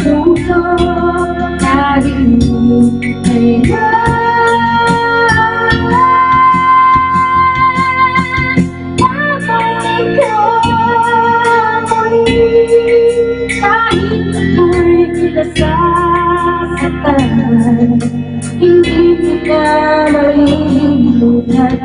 puso Dahil kailan Babalik ka muli Kahit ako'y nasasaktan Hindi kita malilimutan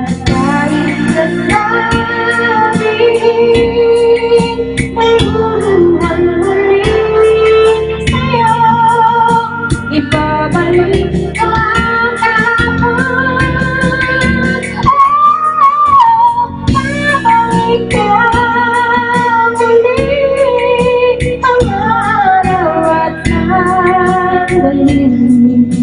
me.